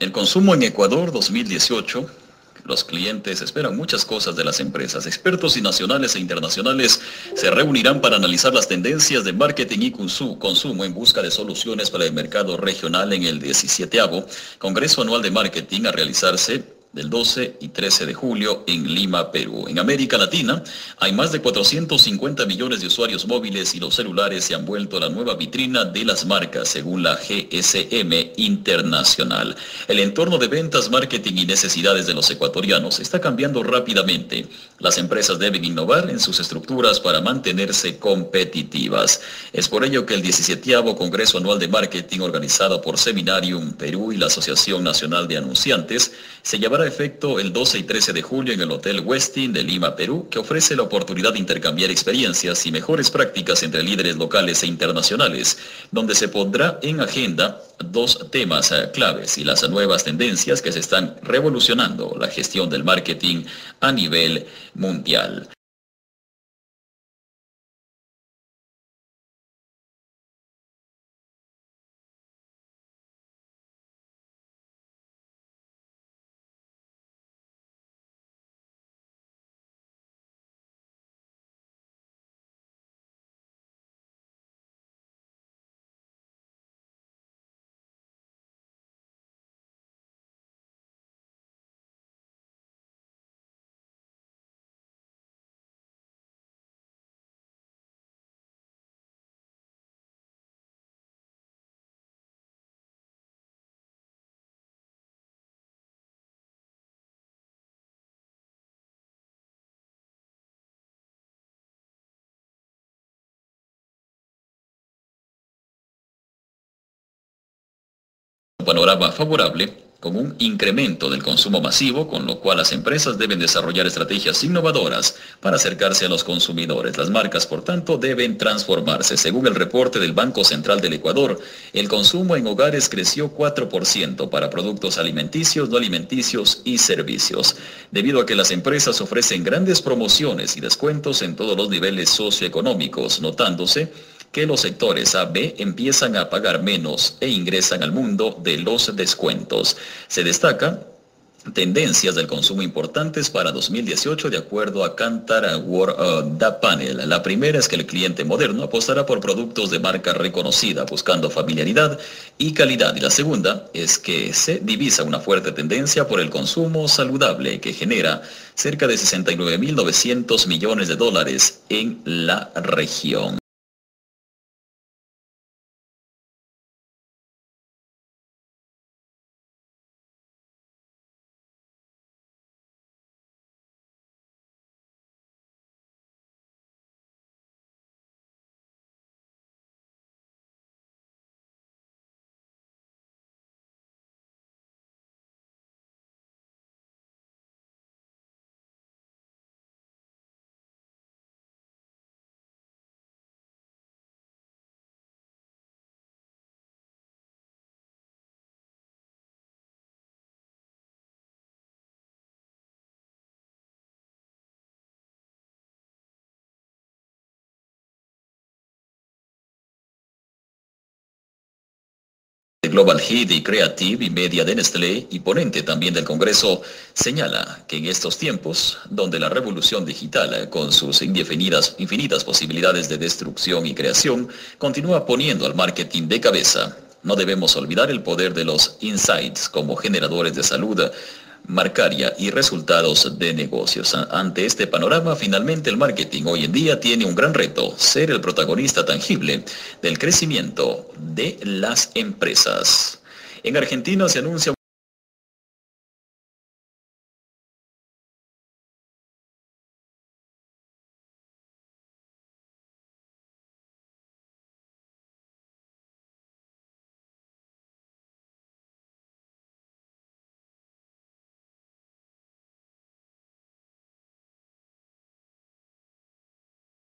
El consumo en Ecuador 2018. Los clientes esperan muchas cosas de las empresas. Expertos y nacionales e internacionales se reunirán para analizar las tendencias de marketing y consumo en busca de soluciones para el mercado regional en el 17 Congreso Anual de Marketing a realizarse del 12 y 13 de julio en Lima, Perú. En América Latina hay más de 450 millones de usuarios móviles y los celulares se han vuelto la nueva vitrina de las marcas, según la GSM Internacional. El entorno de ventas, marketing y necesidades de los ecuatorianos está cambiando rápidamente. Las empresas deben innovar en sus estructuras para mantenerse competitivas. Es por ello que el 17 Congreso Anual de Marketing organizado por Seminarium Perú y la Asociación Nacional de Anunciantes se llevará efecto el 12 y 13 de julio en el Hotel Westin de Lima, Perú, que ofrece la oportunidad de intercambiar experiencias y mejores prácticas entre líderes locales e internacionales, donde se pondrá en agenda dos temas eh, claves y las nuevas tendencias que se están revolucionando la gestión del marketing a nivel mundial. Panorama favorable con un incremento del consumo masivo, con lo cual las empresas deben desarrollar estrategias innovadoras para acercarse a los consumidores. Las marcas, por tanto, deben transformarse. Según el reporte del Banco Central del Ecuador, el consumo en hogares creció 4% para productos alimenticios, no alimenticios y servicios, debido a que las empresas ofrecen grandes promociones y descuentos en todos los niveles socioeconómicos, notándose que los sectores A, B empiezan a pagar menos e ingresan al mundo de los descuentos. Se destaca tendencias del consumo importantes para 2018 de acuerdo a Cantar World uh, Panel. La primera es que el cliente moderno apostará por productos de marca reconocida buscando familiaridad y calidad. Y la segunda es que se divisa una fuerte tendencia por el consumo saludable que genera cerca de 69.900 millones de dólares en la región. Global Heat y Creative y Media de Nestlé y ponente también del Congreso, señala que en estos tiempos, donde la revolución digital, con sus indefinidas, infinitas posibilidades de destrucción y creación, continúa poniendo al marketing de cabeza, no debemos olvidar el poder de los insights como generadores de salud, marcaria y resultados de negocios. Ante este panorama, finalmente el marketing hoy en día tiene un gran reto, ser el protagonista tangible del crecimiento de las empresas. En Argentina se anuncia